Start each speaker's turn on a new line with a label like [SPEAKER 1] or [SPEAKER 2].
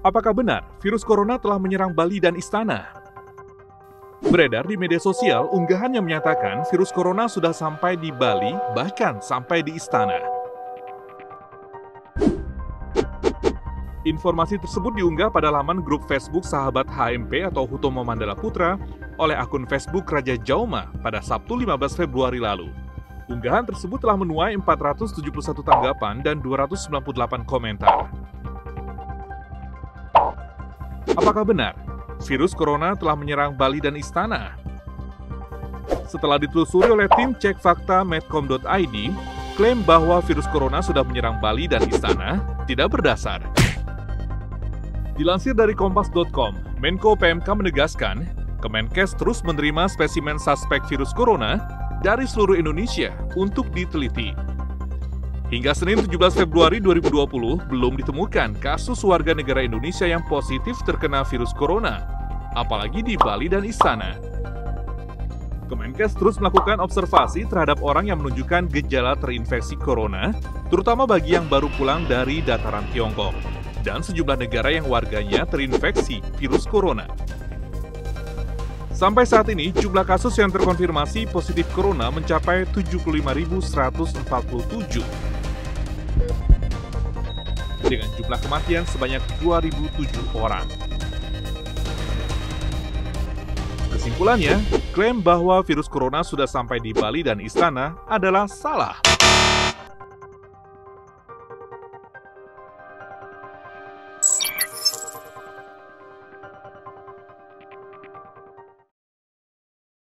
[SPEAKER 1] Apakah benar virus corona telah menyerang Bali dan Istana? Beredar di media sosial unggahan yang menyatakan virus corona sudah sampai di Bali, bahkan sampai di Istana. Informasi tersebut diunggah pada laman grup Facebook Sahabat HMP atau Hutomo Mandala Putra oleh akun Facebook Raja Jauma pada Sabtu 15 Februari lalu. Unggahan tersebut telah menuai 471 tanggapan dan 298 komentar. Apakah benar virus corona telah menyerang Bali dan Istana? Setelah ditelusuri oleh tim cek fakta medcom.id, klaim bahwa virus corona sudah menyerang Bali dan Istana tidak berdasar. Dilansir dari kompas.com, Menko PMK menegaskan, Kemenkes terus menerima spesimen suspek virus corona dari seluruh Indonesia untuk diteliti. Hingga Senin 17 Februari 2020, belum ditemukan kasus warga negara Indonesia yang positif terkena virus corona, apalagi di Bali dan Istana. Kemenkes terus melakukan observasi terhadap orang yang menunjukkan gejala terinfeksi corona, terutama bagi yang baru pulang dari dataran Tiongkok, dan sejumlah negara yang warganya terinfeksi virus corona. Sampai saat ini, jumlah kasus yang terkonfirmasi positif corona mencapai 75.147 dengan jumlah kematian sebanyak 2.007 orang. Kesimpulannya, klaim bahwa virus corona sudah sampai di Bali dan Istana adalah salah.